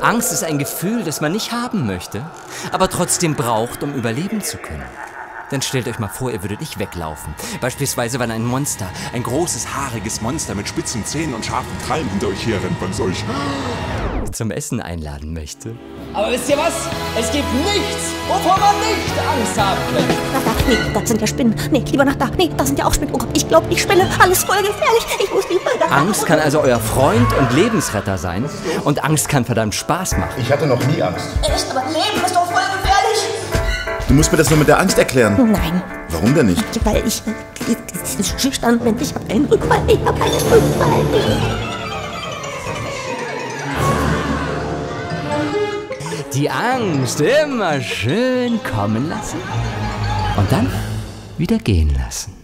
Angst ist ein Gefühl, das man nicht haben möchte, aber trotzdem braucht, um überleben zu können. Dann stellt euch mal vor, ihr würdet nicht weglaufen. Beispielsweise, wenn ein Monster, ein großes, haariges Monster mit spitzen Zähnen und scharfen Krallen hinter euch herrennt, man euch zum Essen einladen möchte. Aber wisst ihr was? Es gibt nichts, wovor man nicht Angst haben könnte. Nach da, nee, das sind ja Spinnen. Nee, lieber nach da. Nee, das sind ja auch Spinnen. Oh Gott, ich glaube, ich spinne. Alles voll gefährlich. Ich muss lieber da. Angst kann also euer Freund und Lebensretter sein. Und Angst kann verdammt Spaß machen. Ich hatte noch nie Angst. Echt, aber Leben ist doch voll gefährlich. Du musst mir das nur mit der Angst erklären. Nein, Warum denn nicht? weil ich äh, schüchtern bin. Ich habe einen Rückfall. Ich habe einen Rückfall. Die Angst immer schön kommen lassen und dann wieder gehen lassen.